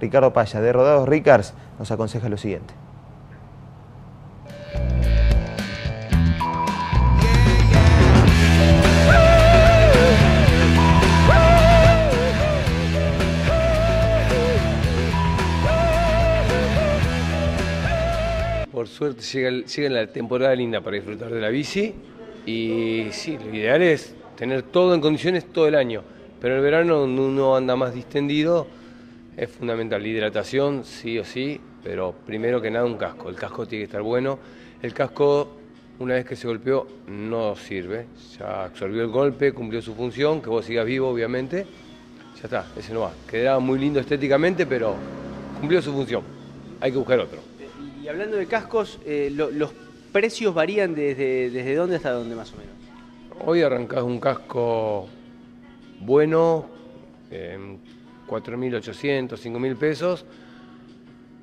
Ricardo Paya de Rodados Ricards nos aconseja lo siguiente. Por suerte llega, la temporada linda para disfrutar de la bici y sí, lo ideal es tener todo en condiciones todo el año, pero en el verano uno anda más distendido es fundamental, la hidratación sí o sí, pero primero que nada un casco, el casco tiene que estar bueno, el casco una vez que se golpeó no sirve, ya absorbió el golpe, cumplió su función, que vos sigas vivo obviamente, ya está, ese no va, quedará muy lindo estéticamente, pero cumplió su función, hay que buscar otro. Y hablando de cascos, eh, los precios varían desde, desde dónde hasta dónde más o menos. Hoy arrancás un casco bueno, eh, 4.800, 5.000 pesos,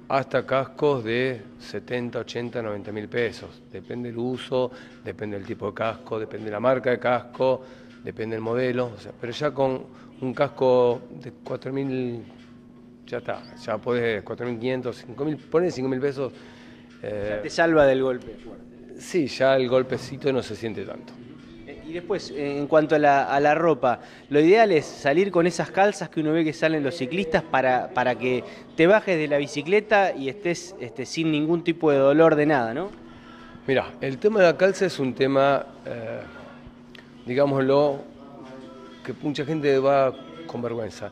hasta cascos de 70, 80, 90 mil pesos. Depende del uso, depende del tipo de casco, depende de la marca de casco, depende del modelo. O sea, pero ya con un casco de 4.000, ya está, ya puedes 4.500, 5.000, pones 5.000 pesos eh, te salva del golpe. Sí, ya el golpecito no se siente tanto. Después, en cuanto a la, ropa, lo ideal es salir con esas calzas que uno ve que salen los ciclistas para, para que te bajes de la bicicleta y estés este, sin ningún tipo de dolor de nada, ¿no? Mira, el tema de la calza es un tema, eh, digámoslo, que mucha gente va con vergüenza.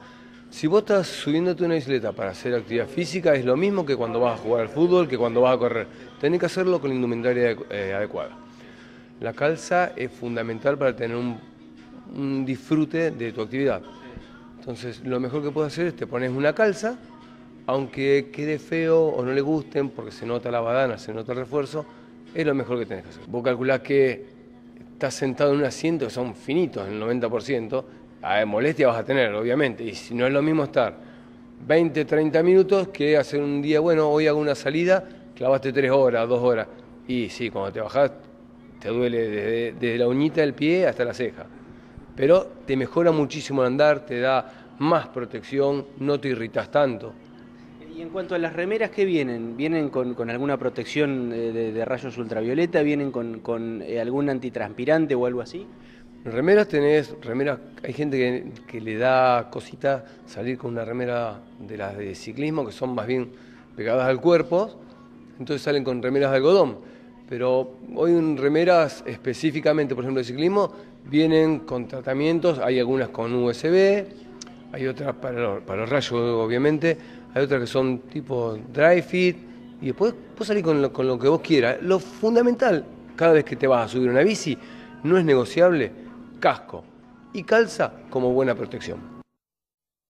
Si vos estás subiéndote una bicicleta para hacer actividad física, es lo mismo que cuando vas a jugar al fútbol, que cuando vas a correr. Tenés que hacerlo con la indumentaria eh, adecuada. La calza es fundamental para tener un, disfrute de tu actividad. Entonces, lo mejor que puedes hacer es te pones una calza, aunque quede feo o no le gusten, porque se nota la badana, se nota el refuerzo, es lo mejor que tenés que hacer. Vos calculás que estás sentado en un asiento que son finitos, el 90%, a molestia vas a tener, obviamente, y si no es lo mismo estar 20, 30 minutos que hacer un día, bueno, hoy hago una salida, clavaste 3 horas, 2 horas, y sí, cuando te bajás te duele desde, la uñita del pie hasta la ceja, pero te mejora muchísimo el andar, te da más protección, no te irritas tanto. Y en cuanto a las remeras, ¿qué vienen? ¿Vienen con, alguna protección de, rayos ultravioleta? ¿Vienen con, con eh, algún antitranspirante o algo así? Remeras tenés, remeras, hay gente que, le da cosita salir con una remera de las de ciclismo, que son más bien pegadas al cuerpo, entonces salen con remeras de algodón. Pero hoy en remeras específicamente, por ejemplo, de ciclismo, vienen con tratamientos, hay algunas con USB, hay otras para los, rayos, obviamente, hay otras que son tipo dry fit, y después puedes salir con lo, con lo que vos quieras. Lo fundamental, cada vez que te vas a subir una bici, no es negociable casco y calza como buena protección.